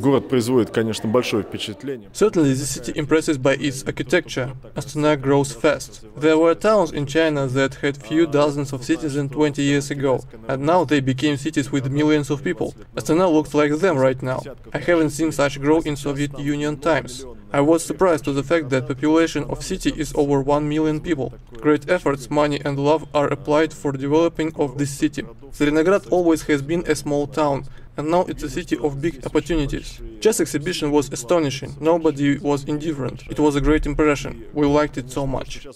Город производит, конечно, большое впечатление. Certainly, the city impresses by its architecture. Astana grows fast. There were towns in China that had few dozens of citizens 20 years ago, and now they became cities with millions of people. Astana looks like them right now. I haven't seen such growth in Soviet Union times. I was surprised to the fact that population of city is over 1 million people. Great efforts, money and love are applied for developing of this city. Tselinograd always has been a small town, and now it's a city of big opportunities. Chess exhibition was astonishing. Nobody was indifferent. It was a great impression. We liked it so much.